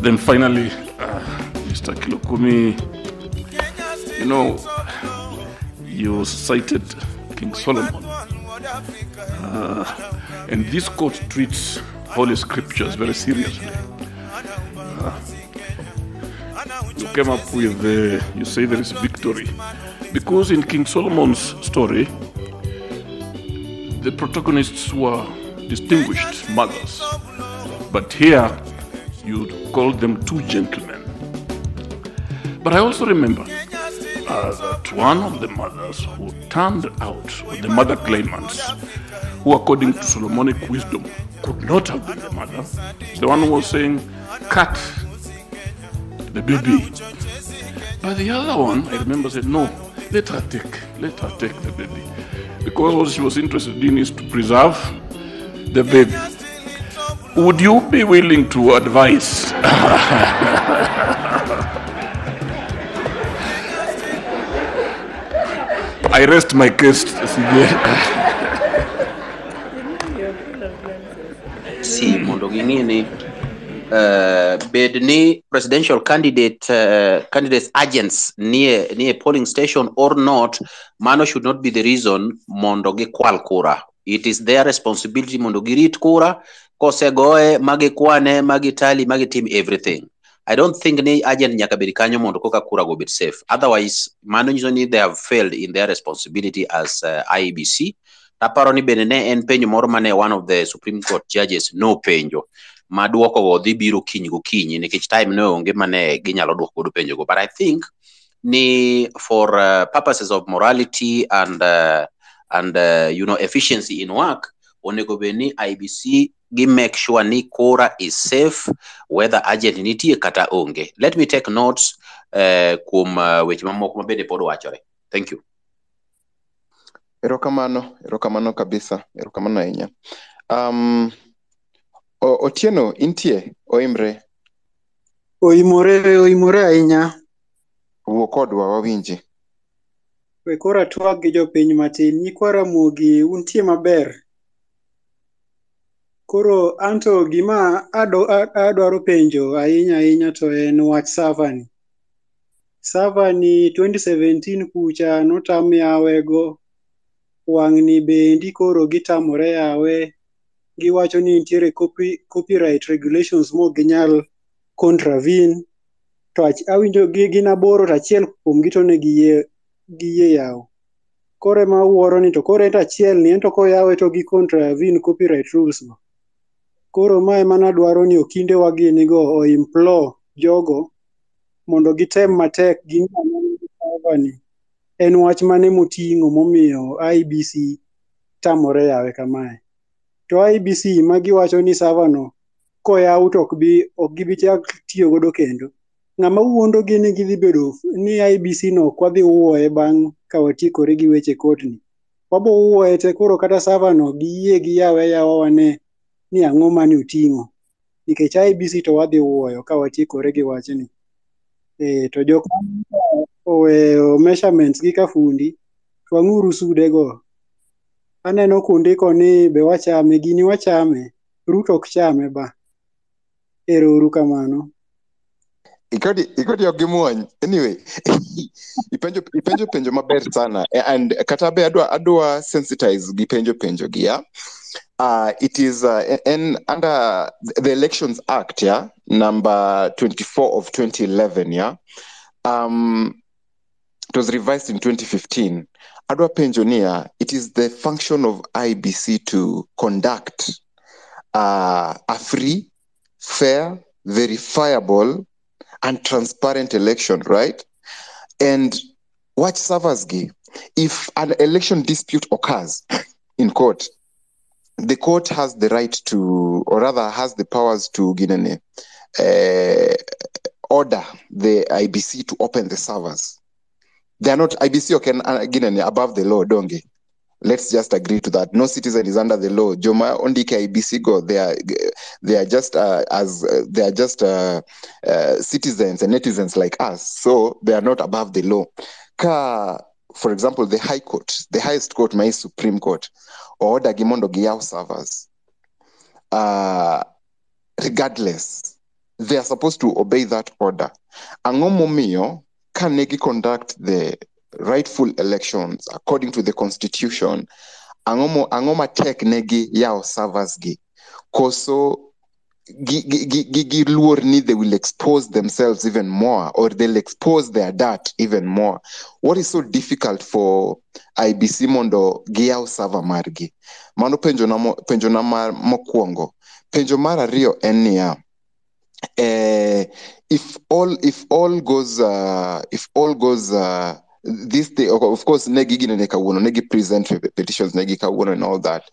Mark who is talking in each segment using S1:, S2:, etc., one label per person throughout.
S1: then finally, uh, Mr. Kilukumi, you know, you cited King Solomon. Uh, and this court treats Holy Scriptures very seriously. Uh, you came up with, uh, you say there is victory. Because in King Solomon's story, the protagonists were distinguished mothers. But here, you called them two gentlemen. But I also remember uh, that one of the mothers who turned out, the mother claimants, who according to Solomonic wisdom could not have been the mother, the one who was saying, cut the baby. But the other one, I remember, said, no, let her take, let her take the baby. Because what she was interested in is to preserve the baby. Would you be willing to advise? I rest my case.
S2: si mondo ging'e ni uh, bed ni presidential candidate uh, candidates agents near near polling station or not mano should not be the reason mondo gikwal kura it is their responsibility mondo girit kura kosegoye magikwane magitali magitim everything. I don't think ni agent nyaka bed kanyo mondo koka kura go bed safe. Otherwise mano nyiso ni they have failed in their responsibility as uh, IEBC taparo ni bende ne en penjo moro mane one of the supreme court judges nopenjo ma maduoko go dhi biro kiny gokinyi nikech time ne onge mane ginyalo duoko godo penjo go. But i think ni for uh, purposes of morality and uh, and uh, you know efficiency in work onego bed ni ibc gi make sure ni kura is safe whether agent nitie kata onge let me take notes uh, kuom uh, weche mamoko mabende pod wachore thank you
S3: Erokamano, erokamano kabisa, erokamano ahinya. Um, o- Otieno, intie, oimre,
S4: Oimore, oimore ahinya.
S3: wuo kodwa wawinji.
S4: We koro atwak gi jopiny matin. Nyikwa Ramogi, untie maber? Koro anto gima ado- adwaro penjo ahinya ahinya to en wach Savani. Savani 2017 kucha notam yawe go wang'ni bendi koro gitamore yawe giwacho ni nitiere copy, copyright regulations mok ginyal contravene to awinjo gi gin aboro to achiel kuomgi to ne giyie giyie yawo koro ema wuoro ni to koro ento achiel ni ento koyawe to gi contravene copyright rules go. Koro ma ema nadwaro ni okinde wa gini go o implore jogo mondo gitem matek ging'e en wach mane moting'o momiyo IBC tamore yawe kamae. To IBC ma giwacho ni server no koyaw to ok bi ok gibi chak tiyo godo kendo ng'ama wuondogi ni gidhi bedo ni IBC no ok wadhi wuoye bang' ka watiekore gi weche kotni. Wabo wuoye te koro kata server no giyie giyawe ayawa wane ni ang'o mane oting'o. Nikech IBC to wadhi wuoyo ka watiekore gi wachni. E, to jok oweyo measurements gi kafundi twang'uru sude go. Aneno kundiko ni be wachame gini wachame Ruto ok chame ba. Ero uru kamano
S3: Ikodi ok gimuony. Anyway, ipenjo, ipenjo penjo maber sana. And kata be adwa, adwa sensitize gi penjo penjo gi, yeah? Uh, it is uh, in, under the Elections Act, yeah, number 24 of 2011, yeah. Um, it was revised in 2015. Adwa penjo ni ya, it is the function of IBC to conduct uh, a free, fair, verifiable, and transparent election, right? And watch Savasgi, if an election dispute occurs in court, the court has the right to, or rather has the powers to ginene, uh, order the IBC to open the servers. They are not IBC or can uh, ginene above the law, don't they? Let's just agree to that. No citizen is under the law. Joma ondike IBC go. They are they are just uh, as uh, they are just uh, uh, citizens and netizens like us. So they are not above the law. Ka, for example, the High Court, the highest court, my Supreme Court, order gimondo Giao servers. Uh, regardless, they are supposed to obey that order ang'o momiyo ka ne conduct the rightful elections according to the constitution ang'o mo ang'o matek ne gi yawo servers gi. Koso gi gi gi gi gi luor ni they will expose themselves even more or they'll expose their even more. What is so difficult for IBC mondo server margi mano mar penjo mar en eh, if all if all goes uh, if all goes uh, this day of course negi ginene kawuono negi present petitions negi kawuono and all that.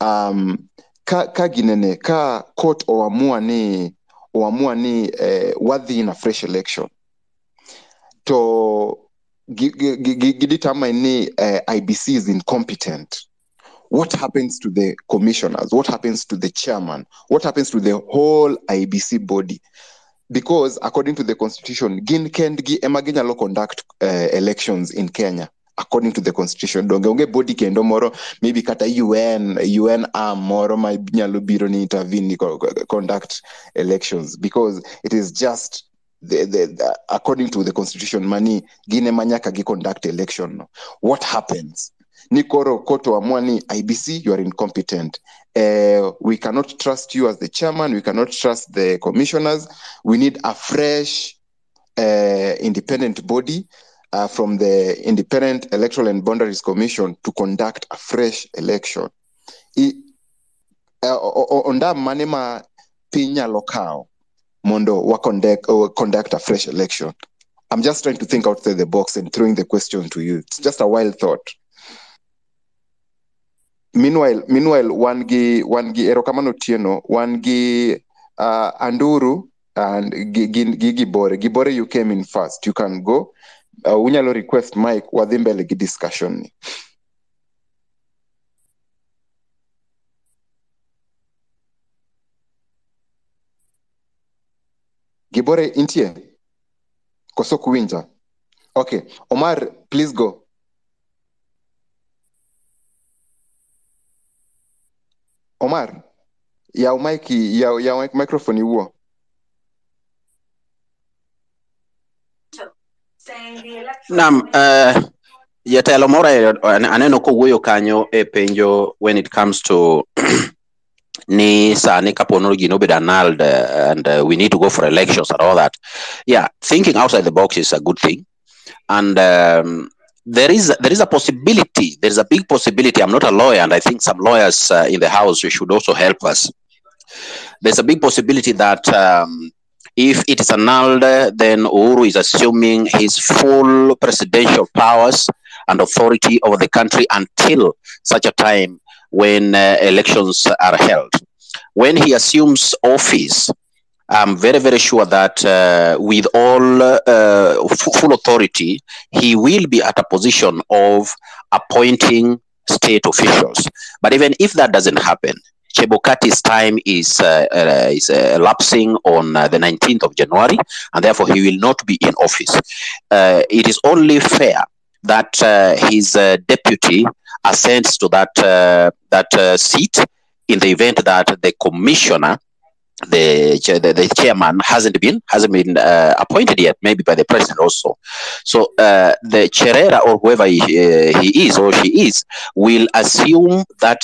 S3: Um, ka, ka ginene ka court oamua ni oamua ni eh, wadhi a fresh election. To gidetermine ni eh, IBC is incompetent. What happens to the commissioners? What happens to the chairman? What happens to the whole IBC body because according to the constitution gin kendgi ema ginyalo conduct uh, elections in Kenya according to the constitution. Donge onge body kendo moro maybe kata UN UN arm moro ma nyalo biro ni intervene ni co- co- conduct elections. Because it is just the, the, the, according to the constitution mani gin ema nyaka gi conduct election what happens ni koro koto amua ni IBC you are incompetent uh, we cannot trust you as the chairman we cannot trust the commissioners we need a fresh uh, independent body uh, from the Independent Electoral and Boundaries Commission to conduct a fresh election. I, onda mane ma piny mondo wa conduct a fresh election. I'm just trying to think outside the box and throwing the question to you. It's just a wild thought. Meanwhile, meanwhile, wan gi wan gi erokamano tieno, wan gi uh, Anduru and gi gi gi Gibore. Gibore, you came in first. You can go. Uh, unyalo request Mike wadhi mbele gi discussion ni. Gibore intie? Koso kuwinja? Okay. Omar, please go. Omar, yaw mic yaw yaw microphone iwuo.
S2: Naam, uh, jatelo moro aneno kowuoyo kanyo e penjo when it comes to ni sani kapono gino obedo annulled uh, and uh, we need to go for elections and all that. Yeah, thinking outside the box is a good thing. And um, there is there is a possibility, there is a big possibility. I'm not a lawyer, and I think some lawyers uh, in the house should also help us. There's a big possibility that um, if it is annulled, then Uhuru is assuming his full presidential powers and authority over the country until such a time when uh, elections are held. When he assumes office, I'm very, very sure that uh, with all uh, full authority, he will be at a position of appointing state officials. But even if that doesn't happen, Chebukati's time is uh, uh, is uh, lapsing on uh, the 19th of January, and therefore he will not be in office. Uh, it is only fair that uh, his deputy ascends to that that seat in the event that the commissioner the, the the chairman hasn't been hasn't been uh, appointed yet, maybe by the president also. So uh, the Cherera or whoever he, uh, he is or she is will assume that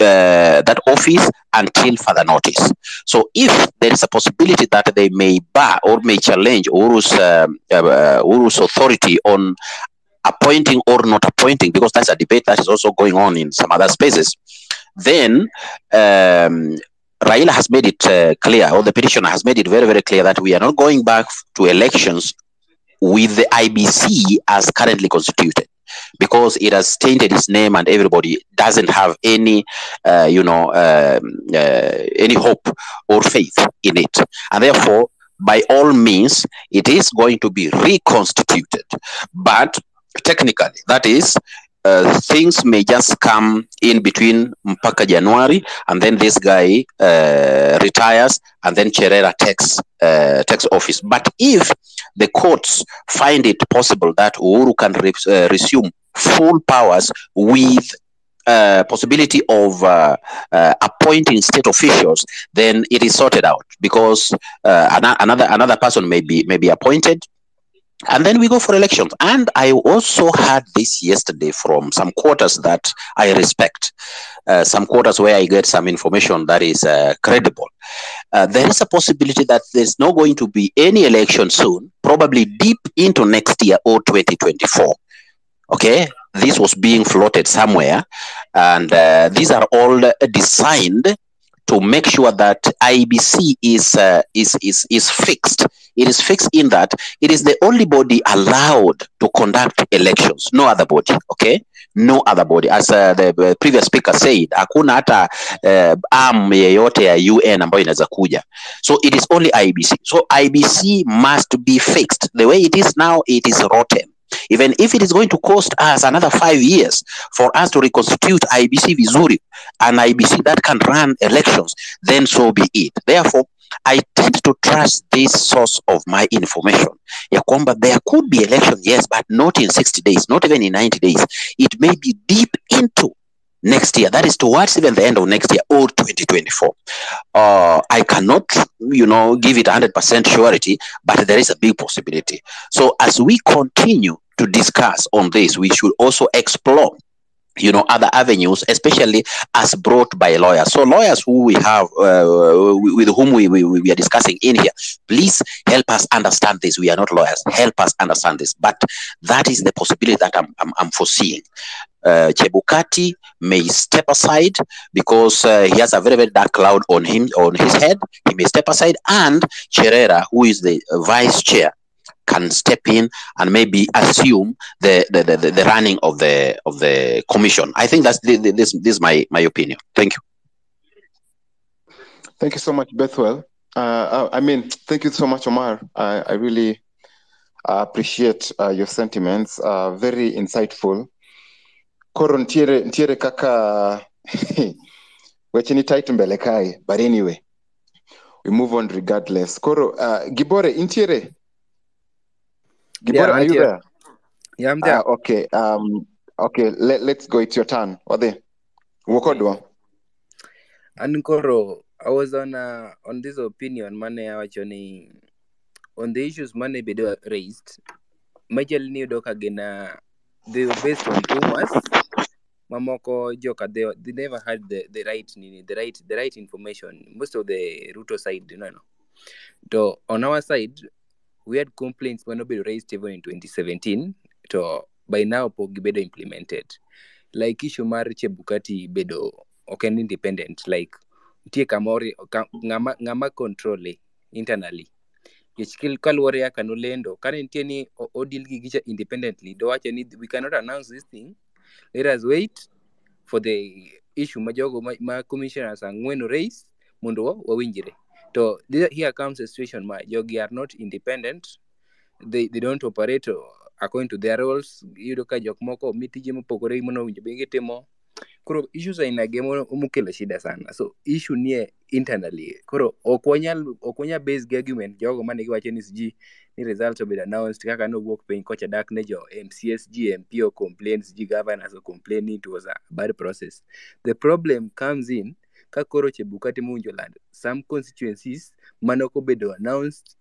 S2: uh, that office until further notice. So if there is a possibility that they may bar or may challenge Uhuru's um, uh, Uhuru's authority on appointing or not appointing, because that's a debate that is also going on in some other spaces, then um, Raila has made it uh, clear, or the petitioner has made it very, very clear that we are not going back to elections with the IBC as currently constituted because it has tainted its name and everybody doesn't have any, uh, you know, um, uh, any hope or faith in it. And therefore, by all means, it is going to be reconstituted. But technically, that is, uh, things may just come in between mpaka January, and then this guy uh, retires, and then Cherera takes uh, takes office. But if the courts find it possible that Uhuru can re- uh, resume full powers with uh, possibility of uh, uh, appointing state officials, then it is sorted out because uh, ano- another another person may be may be appointed, and then we go for elections. And I also had this yesterday from some quarters that I respect, uh, some quarters where I get some information that is uh, credible. Uh, there is a possibility that there's not going to be any election soon, probably deep into next year or 2024. Okay, this was being floated somewhere, and uh, these are all designed to make sure that IBC is uh, is is is fixed. It is fixed in that it is the only body allowed to conduct elections. No other body. Okay, no other body. As uh, the uh, previous speaker said, hakuna hata uh, arm yeyote ya UN ambayo inaweza kuja. So it is only IBC. So IBC must be fixed. The way it is now, it is rotten. Even if it is going to cost us another five years for us to reconstitute IBC vizuri, an IBC that can run elections, then so be it. Therefore, I tend to trust this source of my information. Ya there could be election, yes, but not in 60 days, not even in 90 days. It may be deep into next year. That is towards even the end of next year or 2024. Uh, I cannot, you know, give it 100% surety, but there is a big possibility. So as we continue to discuss on this, we should also explore you know other avenues especially as brought by lawyers so lawyers who we have uh, with whom we, we, we are discussing in here please help us understand this we are not lawyers help us understand this but that is the possibility that i'm, I'm, I'm foreseeing uh, Chebukati may step aside because uh, he has a very very dark cloud on him on his head. He may step aside, and Cherera, who is the vice chair, can step in and maybe assume the the, the, the running of the of the commission. I think that's the, the, this this is my my opinion. Thank you.
S3: Thank you so much, Bethwell. Uh, I I mean, thank you so much, Omar. I, I really appreciate uh, your sentiments. Uh, very insightful. Koro ntiere, ntiere kaka weche ni tight mbele kae. But anyway, we move on regardless. Koro, uh, Gibore, intiere? Gibore,
S5: Yeah,
S3: are you there?
S5: Yeah, I'm
S3: Ah,
S5: there.
S3: okay. Um, okay, let, let's go. It's your turn. Ode. wuokodwa
S5: And Koro, I was on uh, on this opinion mane awacho ni on the issues mane bedo raised majorly niyudo ka gina uh, they were based on rumors mamoko joka they, they never had the, the right nini the right the right information. Most of the Ruto side you know to on our side we had complaints mane obedo raised even in 2017 to by now pok gibedo implemented. Like issue mar Chebukati bedo ok en independent. Like nitie kamoro ka, ng'ama, ng'ama control internally. Nikech kil- kaluwore kaka nolendo. Kane nitie ni o- odil gi gicha independently dowacho ni we cannot announce this thing let us wait for the issue ma jogo ma, ma commissioners ang'wen raise mondo wa- wawinjre. To here comes a situation ma jogi are not independent. They, they don't operate according to their roles iyudo ka jok moko omi tije mopogore gi mano owinjo bed gitimo. Koro issues ainagi ema mokelo shida sana. So issue nie internally. Koro ok wanyal ok wanyal base gi argument jogo mane giwacho ni siji ni results obedo announced kaka nowuok piny kocha dak ne jo mcs gmp o complain siji governors o complain it was a bad process. The problem comes in ka koro chebukati mowinjo land. Some constituencies mane ok obedo announced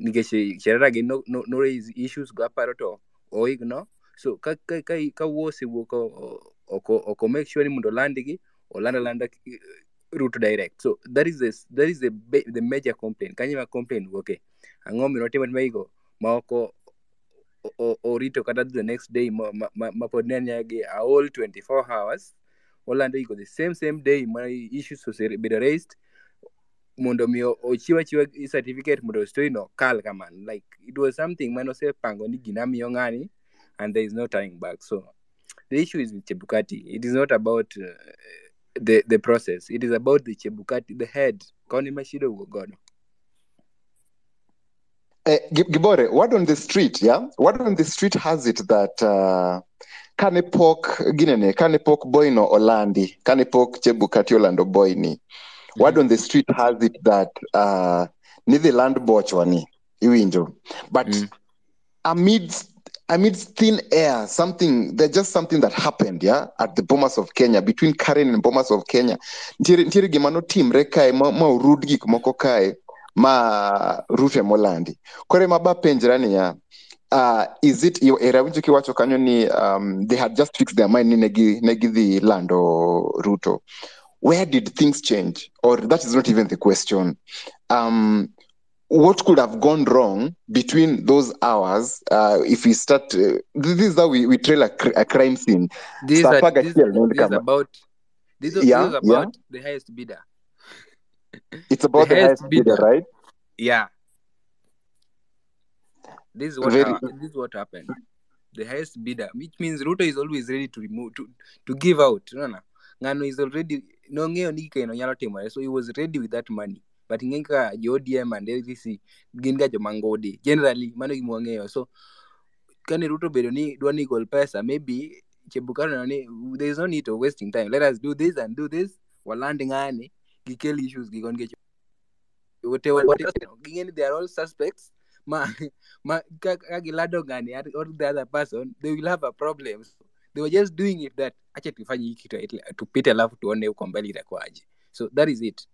S5: nikech cherera gi no, no, no raise issues go aparo to oigno. So ka ka ka, ka wuo osewuok oko oko make sure ni mondo olandgi oland alanda route direct. So that is the that is the the major complaint. Kanyo ma complaint? Wuoke ang'o mino timo maigo ma oko o- o- orito kata the next day ma ma, ma, ma pod ne a whole 24 hours. Olando iko the same same day ma issues osebedo raised mondo mi o- ochiw achiwa certificate mondo story no kal kamano like it was something mane osepango ni gina miyo ng'ani and there is no turning back. So the issue is with chebukati. It is not about uh, the the process it is about the chebukati the head koni ma shida owuok godo
S3: Eh, Gibore, word on the street, yeah? Word on the street has it that uh, kane pok ginene, kane pok boyno olandi, kane pok Chebukati olando boyni. Word on the street has it that uh, ni the land bochwani, iwinjo. But
S5: Mm.
S3: amidst amidst thin air, something there's just something that happened, yeah, at the Bomas of Kenya, between Karen and Bomas of Kenya. Ntiere gima notimre kae ma, ma orud gik moko kae ma Ruto emolandi. Koro ema ba penjra niya, uh, is it yo era winjo kiwacho kanyo ni um, they had just fixed their mind ni negi negi lando Ruto. Where did things change? Or that is not even the question. Um, what could have gone wrong between those hours uh, if we start uh, this is how we, we trail a, cr- a crime scene
S5: This are
S3: Sapaga
S5: this,
S3: here, no,
S5: this is about this, is-
S3: Yeah,
S5: this is
S3: yeah.
S5: about the highest bidder.
S3: it's about
S5: The
S3: the,
S5: highest
S3: highest bidder
S5: bidder.
S3: right
S5: Yeah. This is what
S3: Very-
S5: hap- this is what happened. The highest bidder, which means Ruto is always ready to remove to, to give out. No, no. Ngano is already no ng'eyo ni keno nyalo timore, so he was ready with that money. But ing'e ka jo ODM and ADC gin ga joma ngodi. Generally, mano gima wang'eyo. So kane Ruto bedo ni dwa ni gol pesa, maybe Chebukati ni there is no need of wasting time. Let us do this and do this. Waland ng'ani gikel issues gigo nikech whatever whatever ging'e ni they are all suspects ma ma ka, gilado ng'ani or the other person they will have a problem so they were just doing it that acha tufanye ili- tupite alafu tuone huko mbele itakuwaje so that is it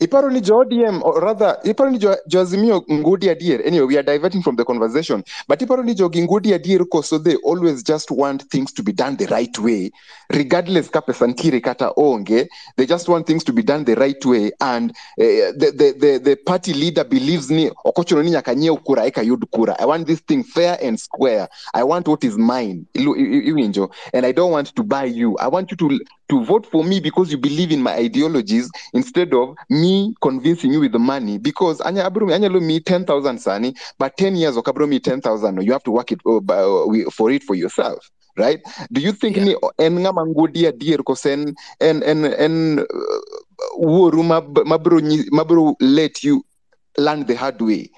S3: iparo ni jo ODM or rather ni jo, jo Azimio ngudi adier. Anyway we are diverting from the conversation. But ni jogi ngudi adier koso they always just want things to be done the right way. Regardless ka pesa ntiere kata onge they just want things to be done the right way. And uh, the, the, the, the party leader believes ni okochuno ni nyaka nyiew kura eka yud kura. I want this thing fair and square. I want what is mine. And i don't want to buy you. I want you to to vote for me because you believe in my ideologies instead of me convincing you with the money. Because anya abro anyalo me 10000 sani but 10 years okabro me 10000 you have to work it uh, uh, for it for yourself right? Do you think
S5: Yeah.
S3: ni en ng'ama ngudi adier kose en en en, uh, wuoru mab- mabro mabro let you learn the hard way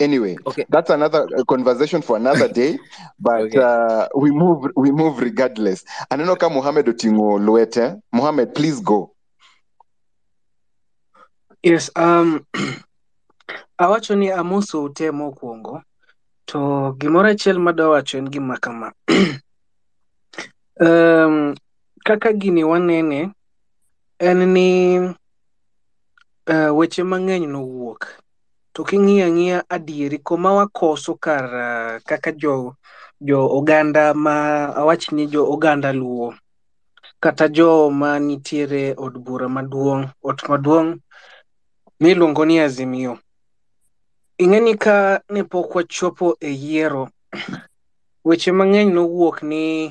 S3: anyway
S5: okay.
S3: that's another uh, conversation for another day but
S5: Okay.
S3: uh, we move we move regardless. Aneno ka mohamed oting'o lwete. Mohamed please go.
S6: Yes, um, awacho ni amoso ute mokwongo. To gimoro achiel madwa wacho en gima kama. Um, kaka gini wanene en ni uh, weche mang'eny nowuok to king'iyo ang'iya adieri koma wakoso kar uh, kaka jo jo oganda ma awach ni jo oganda luo kata jo ma nitiere od bura maduong' ot maduong' miluongo ni Azimio. Ing'e ni ka ne pok wachopo e yiero, weche mang'eny nowuok ni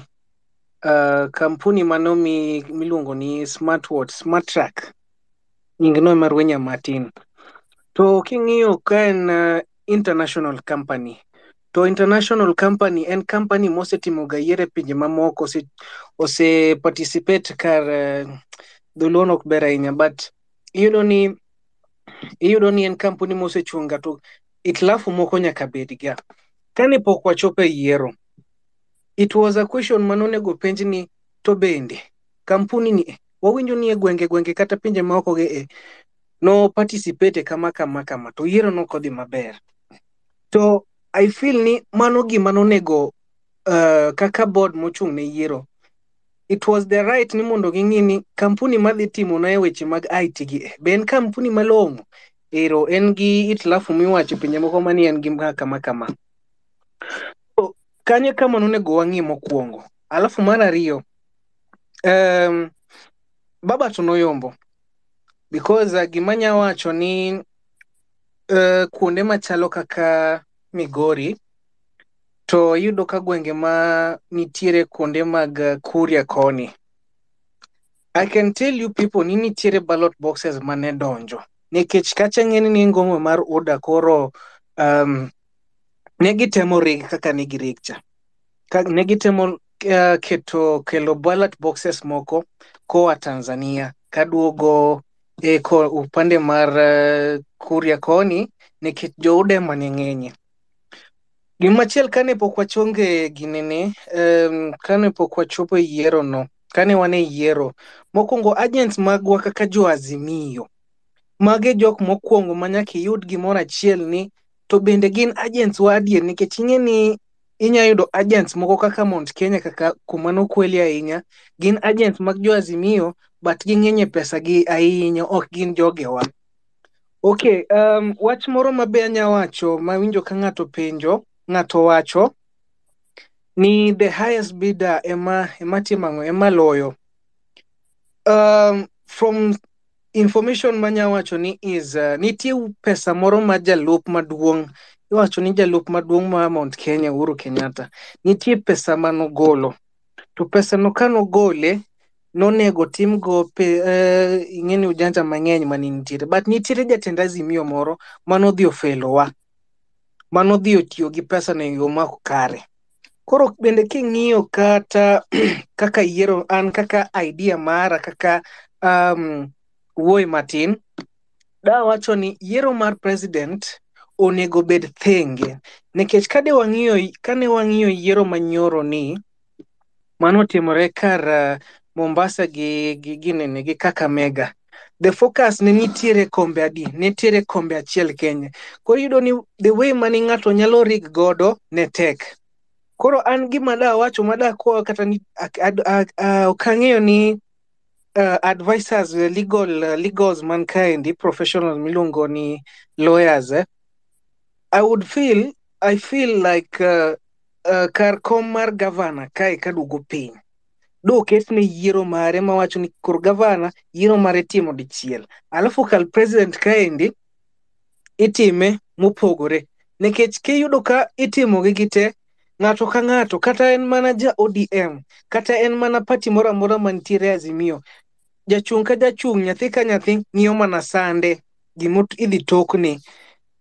S6: uh, kampuni manomi miluongo ni Smartwatch, Smarttrack, nying no mar Wenya Martin. To king'iyo ka en uh, international company, to international company en company mosetimo ga yiero e pinje mamoko, ose, ose participate kar uh, dholuon ok ber ahinya, but iyudo ni iyudo ni en kampuni mosechunga to itlafu moko nyaka bedga. Kane pok wachopo e yiero, it was a question manonego penj ni to bende kampuni ni wawinjo ni e gwenge gwenge kata pinje maoko ge e no participate kama kama kama. To yiero nokodhi maber. To I feel ni mano gima nonego uh, kaka board mochung' ne yiero. It was the right ni mondo ging'i ni kampuni madhi timo na e weche mag IT gi be en kampuni malong'o? Ero en gi itlafu miwacho e pinje moko mani en gi ma kama kama. So, kanyo kama nonego wang'i mokwongo? Alafu mar ariyo um, baba to noyombo because uh, gima nya wacho ni uh, kuonde machalo kaka Migori to iyudo ka gwenge ma nitiere kuonde mag uh, Kuria koni. I can tell you people ni nitiere ballot boxes mane donjo. Nikech kacha ng'eni ni ngomo mar UDA koro um, ne gitemo rig kaka ne girig cha ka, ne gitemo uh, keto kelo ballot boxes moko koa Tanzania kaduogo e ko, upande mar uh, Kuria koni nikech joude mane ng'enye Gimachiel kane pok wachonge ginene, um, kane pok wachopo e yiero no, kane wan e yiero, mokwongo agents magwa kaka jo Azimio, mage jok mokwongo ma nyaka iyud gimoro achiel ni to bende gin agents wa adier nikech ing'e ni inya yudo agents moko kaka Mount Kenya kaka kuma nokweli ahinya. Gin agents mag jo Azimio but ging'eny e pesa gi ahinya ok gin jogewa okay um, wach moro mabe anya wacho mawinjo ka ng'ato penjo ng'ato wacho ni the highest bidder ema ema timo ang'o ema loyo. Um, from information manya wacho ni is uh, nitie pesa moro ma jalup maduong' iwacho ni jalup maduong' ma Mount Kenya Uhuru Kenyatta nitie pesa manogolo. To pesa no kanogole nonego tim go pe uh, ing'eni ujanja mang'eny mane nitiere but nitiere jatend azimio moro manodhi ofelowa manodhi otiyo gi pesa no e yo ma ok kare. Koro bende king'iyo kata kaka yiero an kaka idea mara kaka um, wuoyi matin dawacho ni yiero mar president onego bed thenge. Nikech kade wang'iyo kane wang'iyo yiero manyoro ni manotimore kar uh, Mombasa gi gi ginene gi Kakamega. The focus ne nitiere kombe adi? Nitiere kombe achiel Kenya. Koro yudo ni the way mane ng'ato nyalo rig godo ne tek. Koro an gima da wacho mada kwa kata ni okang'eyo ni uh, advisors uh, legal uh, legals man kaendi professionals miluongo ni lawyers eh, I would feel I feel like uh, uh, kar kom mar gavana kae kaduogo piny. Do oket ne yiero mare mawacho ni kor gavana yiero mare timo dichiel. Alafu kal president kaendi itime mopogore. Nikech kiyudo ka itimo gi gite ng'ato ka ng'ato kata en mana ja ODM kata en mana party moro amora mantiere Azimio jachung' ka jachung' nyathi ka nyathi ng'iyo mana sande gima idhi tokne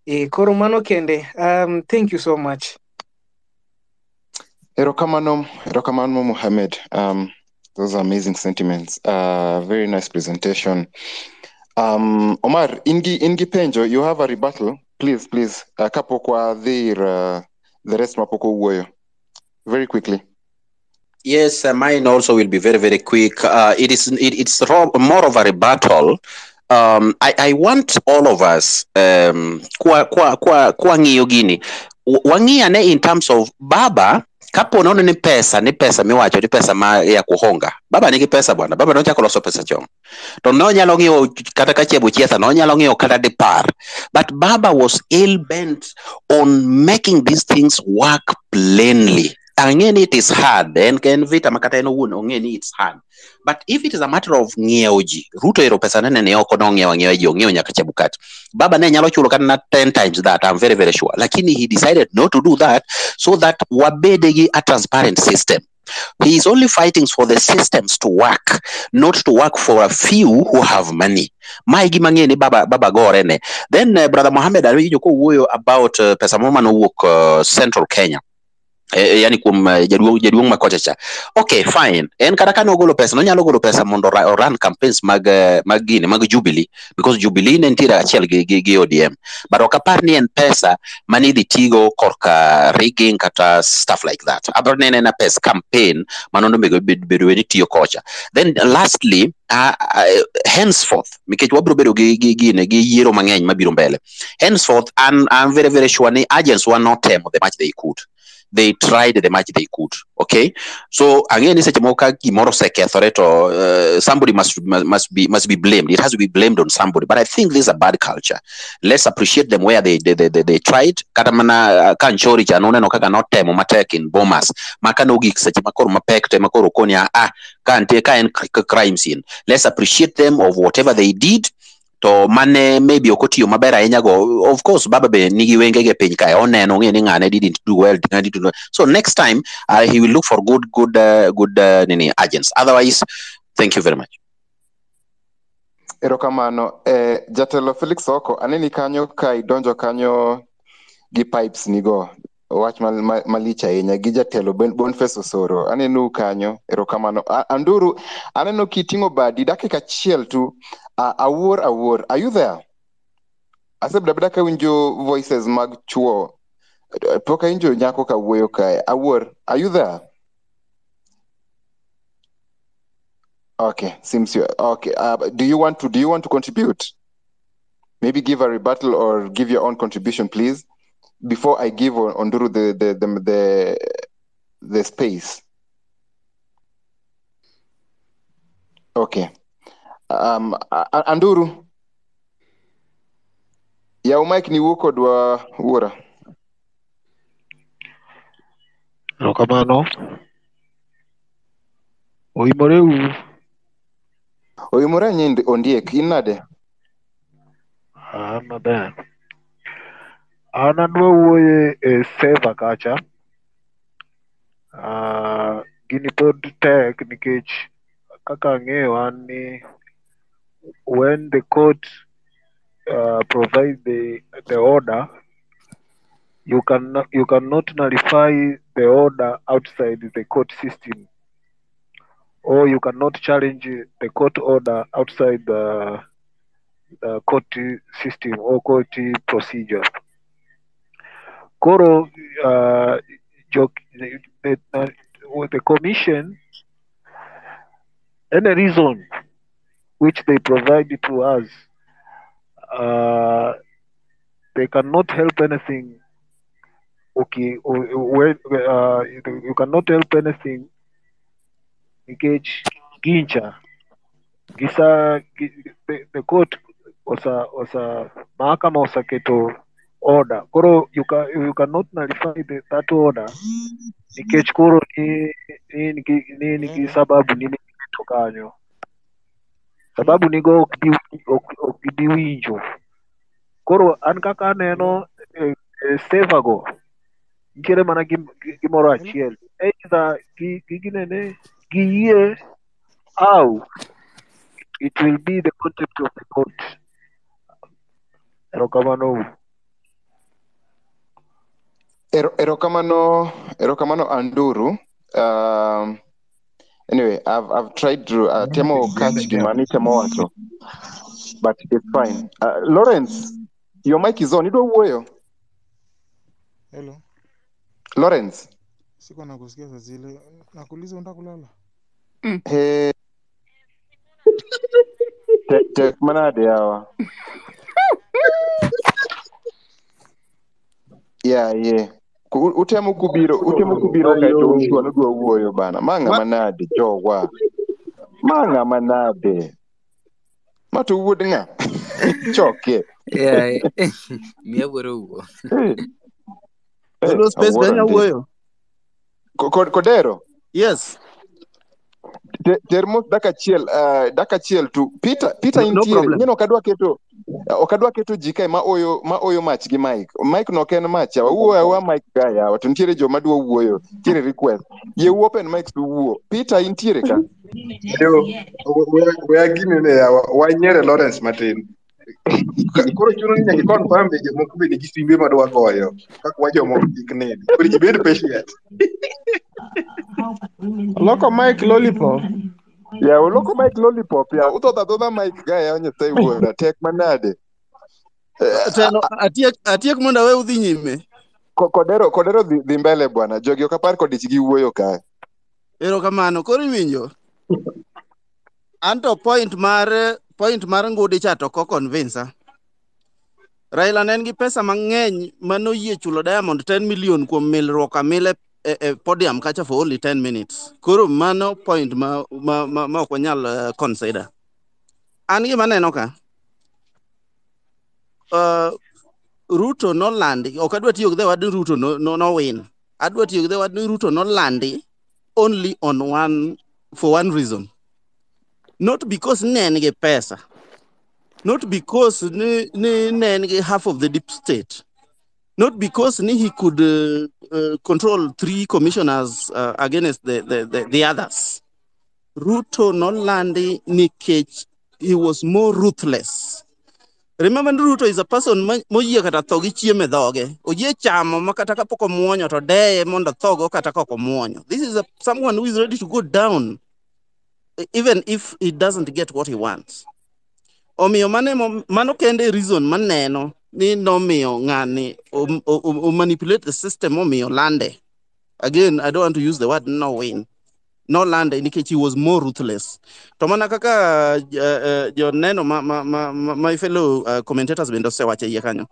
S6: e, koro mano kende um, thank you so much
S3: Erokamano, Erokamano Mohammed. Um, those are amazing sentiments. Uh, very nice presentation. Um, Omar, ingi ingi penjo, you have a rebuttal. Please, please. Uh, kapo kwa dhir, uh, the rest mapoko uoyo. Very quickly.
S2: Yes, uh, mine also will be very, very quick. Uh, it is it, it's ro- more of a rebuttal. Um, I, I want all of us um, kwa kwa kwa kwa ng'iyo gini. Wang'iyane in terms of baba kapo nono ni pesa ni pesa miwacho ni pesa ma ya kuhonga. Baba nigi pesa bwana. Baba nochako loso pesa chon. To nonyalo ng'iyo kata ka chiebo chietha nonyalo ng'iyo kata dipar. But baba was ill bent on making these things work plainly ni it is hard en ken vita makata en owuon ong'e ni it's hard. But if it is a matter of ng'iewo ji ruto ero pesa nene ne oko nong'iewo ang'iewa ji ong'iewo nyaka chebukati. Baba ne nyalo chulo kana ten 10 times that i'm very very sure. Lakini he decided not to do that so that wabede gi a transparent system. He is only fighting for the systems to work not to work for a few who have money. Mae gima ng'e ni baba baba gore ne. Then uh, brother mohammed aliwinjo kowuoyo about uh, pesa moma manowuok uh, central kenya eh, yani kuom eh, jaduong' jaduong' ma kocha cha. Okay fine. En kata kane ogolo pesa nonyalo golo pesa mondo ra- run campaigns mag mag gine mag jubilee because jubilee ne nitiere achiel gi, gi, gi odm but ok apar ni en pesa mane idhi tigo korka rigging kata stuff like that. Abro ne na pes campaign manondo mego bedo ni tiyo kocha. Then lastly uh, uh, henceforth nikech wabiro bedo gi gi gine gi yiero mang'eny mabiro mbele. Henceforth an I'm very very sure ni agents wa notemo the much they could they tried the much they could okay? So moko ka gimoro osekethore to uh, somebody must, must be must be blamed. It has to be blamed on somebody. But i think this is a bad culture. Let's appreciate them where they they, they, they, tried. Kata mana uh, ka nchori cha noneno kaka notemo matek in bomas. Ma ka nogik seche makoro mapek te makoro koni ah ah, ka ntie ka en cr- crime scene. Let's appreciate them of whatever they did to mane maybe ok otiyo maber ahinya go of course baba be nigi wengege piny kae oneno ong'e ni ng'ane didn't do well didn't do well. so next time uh, he will look for good good uh, good uh, nini agents otherwise thank you very much
S3: Erokamano. Eh, jatelo Felix Oko, aneni kanyo ka idonjo kanyo gi pipes nigo. Wach mal, mal, malich ahinya gi jatelo Boniface Osoro. Anenu kanyo. Erokamano. A- Anduru, aneno kiting'o badi dakika achiel tu. Uh, awuor awuor. Are you there? Asebedo abeda ka winjo voices mag chuo. Pok awinjo nyako ka wuoyo kae. Awuor. Are you there? Okay, seems you okay. Uh, do you want to do you want to contribute? Maybe give a rebuttal or give your own contribution, please. Before I give Onduru the the the the, the space. Okay. Um, Anduru. yau mic ni wuo kodwa wuora.
S7: Erokamano. Oimore u.
S3: Oimore nyindi ondiek in nade?
S7: ah maber. An adwa wuoye e seva kacha. Ah, gini pod tek nikech kaka ang'eyo an ni when the court uh, provide the the order you can you cannot nullify the order outside the court system or you cannot challenge the court order outside the, the court system or court procedure. Koro, uh, the, the, with the commission, any reason which they provide to us, uh, they cannot help anything. Okay, when uh, you cannot help anything nikech gincha gisa the, the court osa osa mahakama osaketo order. Koro you can you cannot nullify the, that order. Nikech koro ni ni ni, ni nigi sababu ni kitokanyo kanyo sababu nigo ok bi ok, ok gibi winjo. Koro an kaka aneno e, e seva go nitiere mana gim, gi- gimoro achiel. Either gi, gi ginene giyie au it will be the concept of the court. Erokamano
S3: Ero, erokamano, erokamano Anduru. Um, anyway, I've I've tried to uh, temo catch gimani temo wacho, but it's fine. Uh, Lawrence, your mic is on. Idwa wuoyo?
S8: Hello,
S3: Lawrence.
S8: nakusikia saa zile. Nakuuliza unataka kulala?
S3: Te, te, manade hawa? yeah, yeah. utemo kubiro utemo kubiro kae to usuwa nodwa wuoyo bana.
S2: Ma
S3: ng'ama nade jowa ma ng'ama nade ma to wuod ng'a choke
S5: miya wuoro wuo
S3: kodero?
S9: Yes.
S3: Te- ter mos dak achiel, uh, dak achiel tu. Peter, Peter
S9: no, no
S3: intiere.
S9: problem.
S3: Nyeno okadwa keto ok adwa keto ji kae ma oyo ma oyo mach gi mike mike no ken en mach yawa wuoyo awa mike ga yawa to nitiere joma dwa wuoyo nitiere request yie open mike to wuo Peter intiere ka
S10: Yo, we agine ne yawa wanyere Lawrence matin. Koro chuno ni nyaka confirm be jomoko be nigi simbe madwa goyo kaka wa jomoko kik nini. Koro ibed patient.
S4: Loko mike lollipop.
S3: Yawa loko mic lollipop yawa udhodho adhodha mic ga yawa nyasaye wuora tek manade Eh,
S9: Teno, atiek, atiek mondo awe udhi nyime.
S3: ko- kodero kodero dhi mbele bwana jogi ok apar kodich gi wuoyo kae
S9: Erokamano. Koro iwinjo. Anto point mar point mar ngudi cha to ko convince. Raila ne en gi pesa mang'eny manoyie chulo Diamond 10 million kuom milruok amile e, e podium kacha for only 10 minutes. Koro mano point ma ma ma, ma ok wanyal uh, consider. An gima neno ka. Uh, Ruto nolandi, ok adwa tiyo gi the word Ruto no, no, no win. Adwa tiyo gi the word ni Ruto nolandi only on one for one reason. Not because ne en gi pesa. Not because ni, ni ne en gi half of the deep state. Not because he could uh, uh, control three commissioners uh, against the, the, the, the others. Ruto nolandi nikech he was more ruthless. Remember Ruto is a person moyie kata tho gi chiemo e dhoge. Oyie chamo ma kata kapok omuonyo to deye thogo kata ka ok omuonyo. This is a, someone who is ready to go down even if he doesn't get what he wants. Omiyo mane mano kende reason maneno ni nomiyo ng'ani o, o, o, manipulate the system omiyo lande. Again, I don't want to use the word no win. nolande nikech he was more ruthless to mana kaka uh, uh, joneno ma, ma, ma, ma, my fellow uh, commentators bende osewacho iye kanyo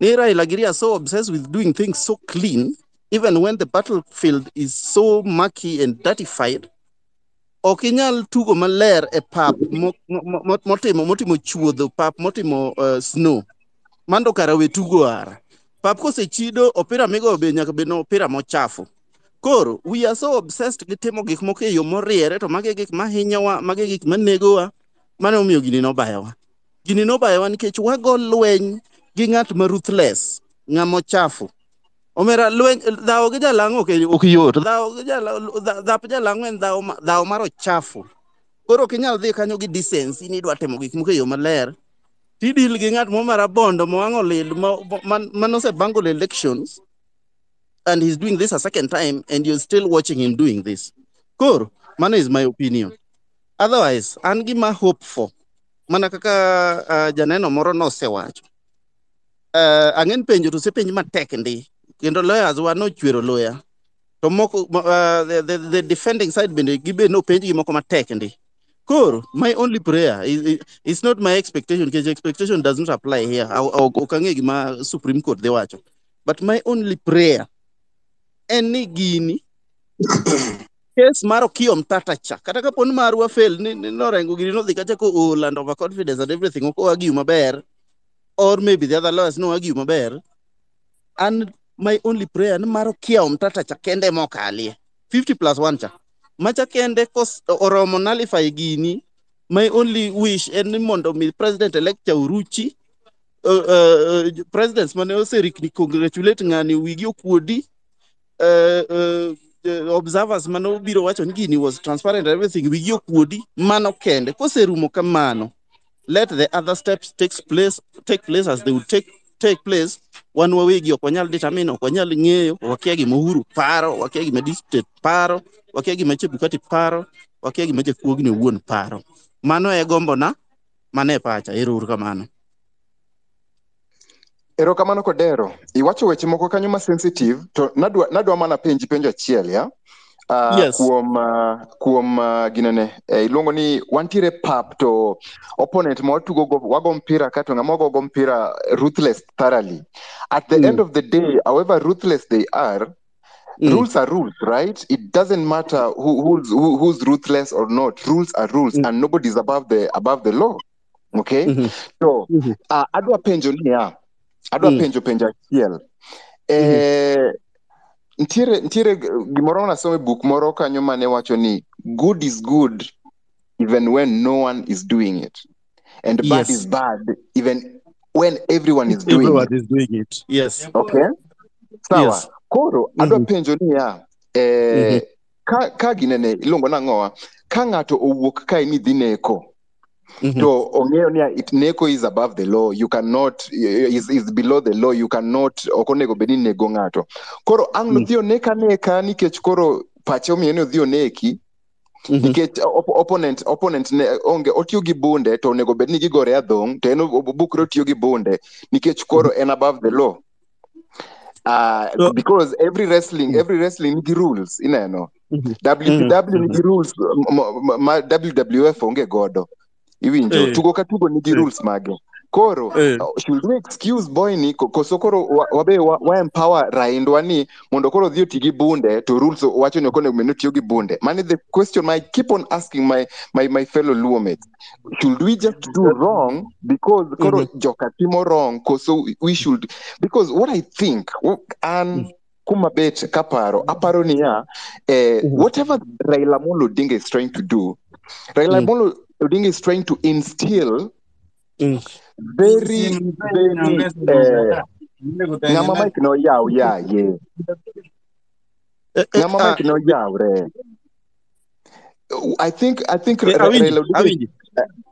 S9: ni Raila are so obsessed with doing things so clean even when the battlefield is so murky and dirtified ok inyal tugo maler e pap mo- mo- mo- motimo motimo chuodho pap motimo uh, snow mando kara we tugo ara pap kosechido opira migoyo be nyaka bed opira mochafu. Koro we are so obsessed gi timo gik moko e yo moriere to magi e gik mahinyowa magi e gik manegowa mane omiyo gini nobayowa gini nobayowa nikech wago lweny gi ng'at ma ruthless ng'ama ochafu omera lweny dhawo gi jalang' ok yot. Dhawo gi jalang' dha- dhap jalang' en dhawo mar ochafu. Koro ok inyal dhi kanyo gi decency ni idwa timo gik moko e yo maler tidil gi ng'at mo marabondo mowang'o lil ma- ma- manosebango le elections and he's doing this a second time and you're still watching him doing this. Koro mano is my opinion. Otherwise an gima hope for mana kaka uh, janeno moro nosewacho uh, ang'en penjo to osepenj matek ndi kendo lawyers wa nochwero lawyer. To moko uh, the, the, the defending side bende gibe nopenj gi moko matek ndi koro my only prayer is, is, is not my expectation because expectation does not apply here. Ang'e gima supreme court dhi wacho. But my only prayer en ni gini kes mar okiyo mtata cha. Kata kapo ni marwa fail ni, ni norengo gini nodhi kacha ko oh, land over confidence and everything ok owagiu maber. Or maybe the other lawyers nowagiu maber. An my only prayer ni mar okiyawo mtata cha kende mokalie. 50 plus 1 cha macha oromo gini my only wish en ni mondo mi president elect cha uruchi uh, uh, presidents mane oserikni congratulate ng'ani wigi okuodi uh, uh, observers mane obiro wacho ni gini was transparent everything wigi okuodi mano kende. Koserumo kamano let the other steps takes place take place as they would take take place wan wawegi ok wanyal determine ok wanyal ng'eyo wakia gima Uhuru paro wakia gima district paro wakia gima Chebukati paro wakia gima jakuogni owuon paro mano e gombona mane pacha ero uru kamano
S3: Erokamano Kodero. Iwacho weche moko kanyo ma sensitive to nadwa nadwa mana penji penjo achiel ya. Uh,
S9: Yes.
S3: kuom uh, kuom uh, ginene eh, iluongo ni wantiere pap to opponent ma watugo go wago mpira ka to ng'ama wagogo mpira ruthless thoroughly at the
S9: Mm.
S3: end of the day however ruthless they are
S9: Mm.
S3: rules are rules right it doesn't matter who, who's who, who's ruthless or not rules are rules
S9: Mm.
S3: and nobody is above the above the law okay
S9: Mhm.
S3: so
S9: Mhm.
S3: uh, adwa penjo niya adwa
S9: Mm.
S3: penjo penjo achiel eh, ntiere ntiere gimoro nasome e buk moro kanyo mane wacho ni good is good even when no one is doing it and bad
S9: Yes.
S3: is bad even when everyone is doing
S9: Everyone
S3: it
S9: is doing it. Yes.
S3: okay sawa
S9: Yes.
S3: koro adwa
S9: Mhm.
S3: penjo niya eh, mm -hmm. ka, ka ginene iluongo nang'owa ka ng'ato owuok kae ni dhi neko
S9: Mhm.
S3: to ong'eyo ni it neko is above the law you cannot is, is below the law you cannot ok onego bed ni nego ng'ato koro ang'
S9: Mm.
S3: nodhi oneka neka nikech koro pache omiyo ni odhi oneki
S9: Mhm.
S3: nikech op opponent opponent ne onge otiyo gi bunde to onego bed ni gigore adhong' to en obukre otiyo gi bunde nikech koro en above the law uh,
S9: So-
S3: because every wrestling
S9: Mm.
S3: every wrestling nigi rules ineno
S9: Mhm.
S3: WPW
S9: Mhm.
S3: nigi rules ma, ma, ma WWF onge godo iwinjo
S9: Eh.
S3: tugo ka tugo nigi
S9: Eh.
S3: rules mage koro
S9: Eh.
S3: uh, should we excuse boy ni koso koro wabe wa, wa empower raindwa ni mondo koro odhi oti gi bunde to rules wacho ni okonego bed ni otiyo gi bunde mani the question I keep on asking my my, my fellow luomet should we just do wrong because koro
S9: mm -hmm.
S3: joka timo wrong koso we should because what I think an kuma bet kaparo aparo niya eh,
S9: mm -hmm.
S3: whatever Raila molo Odinga is trying to do Raila
S9: Mm.
S3: Amolo Odinga is trying to instill
S9: Mm.
S3: very very eh, ng'ama mic no yaw yaye
S9: Eh, eh,
S3: ng'ama
S9: ah,
S3: mic no yawre I think I think Ra-
S9: awinji,
S3: Raila Odinga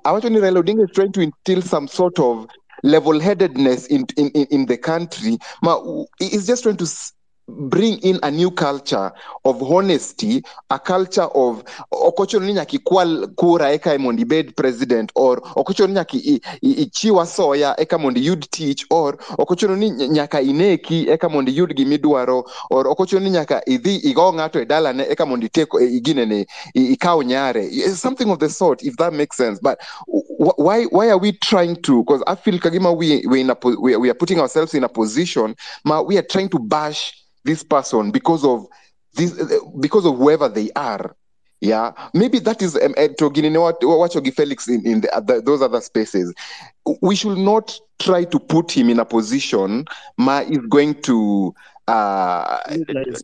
S3: awacho ni Raila Odinga is trying to instill some sort of level-headedness in, in, in, in the country. Ma, he's just trying to s- bring in a new culture of honesty, a culture of okochuno ni nyaka ikwal kura eka mondo ibed president or okochuno ni nyaka ichiw asoya eka mondo iyud tich or okochuno ni ny- nyaka ineki eka mondo iyud gimidwaro or okochuno ni nyaka idhi igo ng'ato e dalane eka mondo itek ginene i- ikaw nyare. Something of the sort if that makes sense. But wh- why why are we trying to because I feel kagima we we in a we, we are putting ourselves in a position ma we are trying to bash this person because of this because of whoever they are yeah? Maybe that is um, what wachogi felix in, in the, other, those other spaces. We should not try to put him in a position ma is going to uh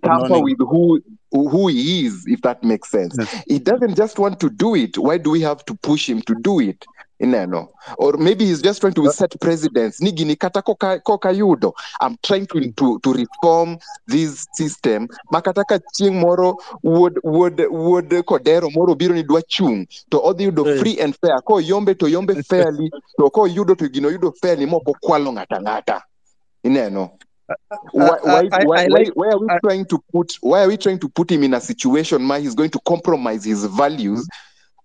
S3: tamper with who who he is if that makes sense. He doesn't just want to do it. Why do we have to push him to do it ineno or maybe he's just trying to uh, set precedents nigini kata koka, koka yudo. I'm trying to, to, to reform this system. Makata ka chieng' moro wuod wuod wuod kodero moro biro ni dwa chung. To odhi yudo free and fair. Koyombe to yombe fairly. To koyudo to gino yudo fairly mok okwalo ng'ata ng'ata. Ineno why,
S9: uh, uh,
S3: why,
S9: I,
S3: why,
S9: I
S3: why,
S9: like
S3: why are we
S9: uh,
S3: trying to put why are we trying to put him in a situation where he's going to compromise his values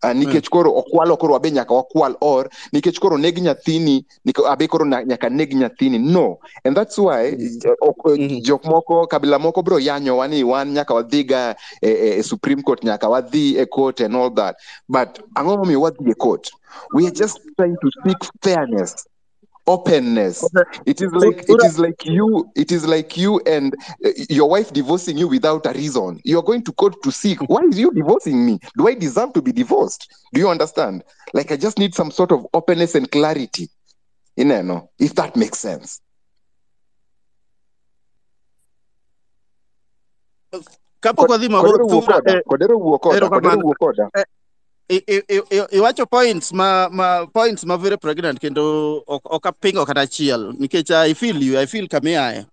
S3: uh, nikech koro okwalo koro abe nyaka wakwal or nikech koro neg nyathini abe koro na- nyaka neg nyathini. No. And that's why uh, ok-
S9: -hmm.
S3: jok moko kabila moko bro yanyowa ni wan nyaka wadhiga e, e, e supreme court nyaka wadhi e court and all that. But ang'o momiyo wadhi e court? We are just trying to seek fairness openness. It is like it is like you it is like you and uh, your wife divorcing you without a reason. You're going to court to seek why is you divorcing me? Do i deserve to be divorced? Do you understand? Like i just need some sort of openness and clarity. You know if that makes sense.
S9: Kapok wadhi mabor
S3: kodero wuok
S9: Thura,
S3: koda
S9: eh,
S3: kodero wuok koda kodero wuok koda
S9: I- i- i- i- iwacho points ma ma points ma very pregnant kendo ok ok apingo kata achiel nikech I feel you I feel kamiaye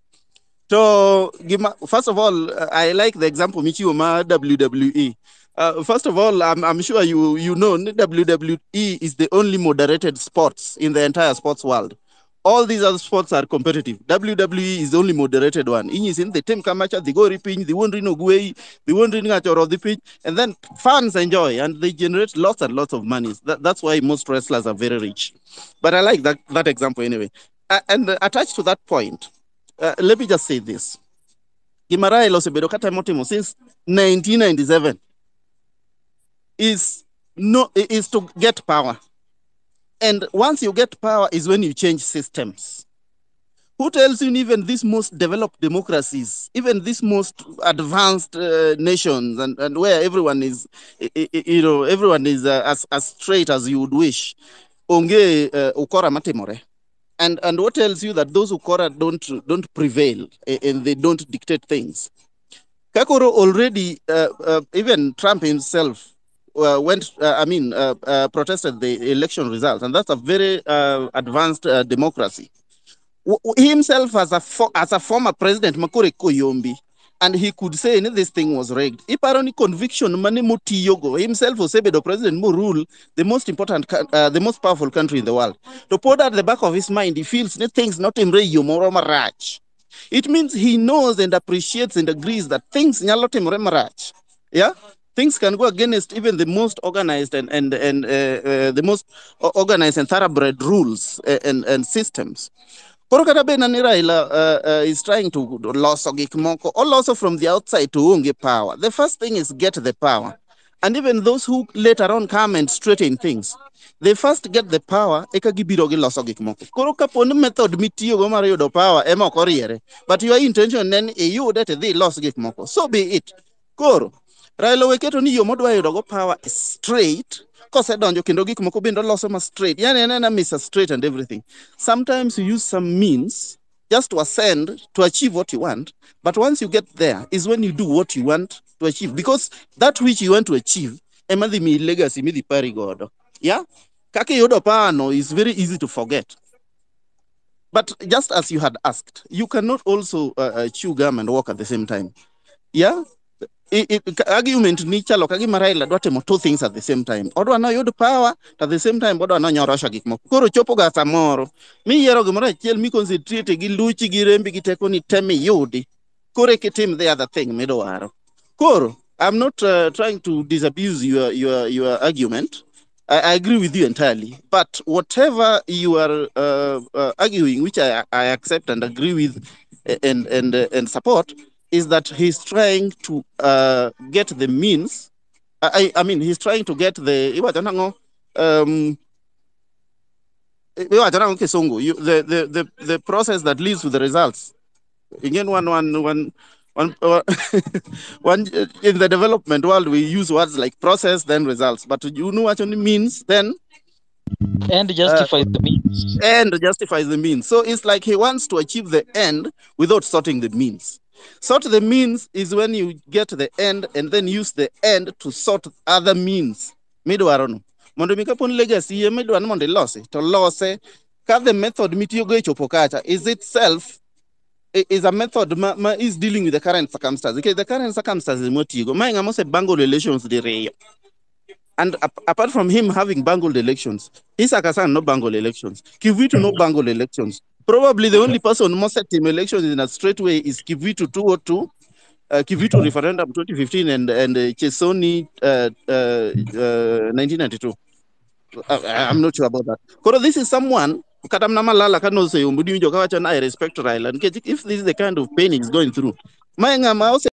S9: to gima first of all uh, I like the example michiwo ma WWE uh, first of all I'm, I'm sure you you know WWE is the only moderated sports in the entire sports world all these other sports are competitive. WWE is the only moderated one. Inyis in the team kamacha, they go riping, the one rino gwei, the one rino or the pitch, and then fans enjoy and they generate lots and lots of money. That, that's why most wrestlers are very rich. But I like that, that example anyway. Uh, and uh, attached to that point, uh, let me just say this. Gimarael Osebedo kata motimo since 1997 is no is to get power. And once you get power is when you change systems. Who tells you even these most developed democracies, even these most advanced uh, nations, and, and where everyone is, you know, everyone is uh, as, as straight as you would wish, onge uh, ukora matimore. And, and what tells you that those ukora don't, don't prevail and they don't dictate things? Kakoro already, uh, uh, even Trump himself uh, went, uh, I mean, uh, uh, protested the election results, and that's a very uh, advanced uh, democracy. W- himself as a fo- as a former president Makore Koyombi, and he could say "Ni this thing was rigged. Iparoni conviction mane motiyogo himself osebedo president mo rule the most important, uh, the most powerful country in the world. To put at the back of his mind, he feels things not in moro marach. It means he knows and appreciates and agrees that things nyalo marach. Yeah, things can go against even the most organized and and and uh, uh, the most organized and thoroughbred rules uh, and and systems. Koro kata be nani Raila uh, uh, is trying to loso gik moko, oloso from the outside to onge power. The first thing is get the power. And even those who later on come and straighten things, they first get the power, eka gibiro gi loso gik moko. Koro kapo ni method mitiyogo mar yudo power ema ok oriere, but your intention en iyude to dhi los gik moko. So be it. Koro, Raila weketo ni yo modwa yudogo power is straight, kosedonjo kendo gik moko bende oloso ma straight. Yani en ena Mr. Straight and everything. Sometimes you use some means just to ascend to achieve what you want. But once you get there is when you do what you want to achieve. Because that which you want to achieve, ema dhi mi legacy midhi pari godo. Yeah? Kaka iyudo power no is very easy to forget. But just as you had asked, you cannot also uh, uh, chew gum and walk at the same time. Yeah? I- I- argument ni chalo ka gima Raila dwa timo two things at the same time. Odwa noyud power, to at the same time odwa nonyorosho gik moko. Koro chopo ga samoro, miyiero gimoro achiel mi concentrate gi luchi gi rembi gi teko ni te miyudi. kore kitim the other thing midwaro koro i'm not uh, trying to disabuse your your your argument I, I agree with you entirely but whatever you are uh, uh, arguing which I, I accept and agree with and and and support is that he's trying to uh, get the means I, I mean he's trying to get the um iwacho nang'o kisungu you, the, the the the process that leads to the results. Again one one one one, uh, one uh, in the development world we use words like process then results. But you know what it means then?
S11: And justifies the means.
S9: and justifies the means. So it's like he wants to achieve the end without sorting the means sort the means is when you get the end and then use the end to sort other means midwaro no mondo mi kaponi legacy ye midwa ni mondo ilosi to lose ka the method mitiyogo e chopo kacha is itself is a method ma, ma is dealing with the current circumstances. Okay, the current circumstances motigo. My ngamo se bangle elections di reyo. And ap- apart from him having bungled elections, Issack Hassan no bungle elections. Kivuitu no mm. bungle elections. Probably the only person who set him elections in a straight way is Kivuitu 202, uh, Kivuitu referendum 2015 and and uh, Chesoni uh, uh, uh, 1992. I, I'm not sure about that. Koro, this is someone kata mna malala ka nose yombudi winjo kawacho na I respect nikech if this is the kind of pain he's going through, ng'ama ose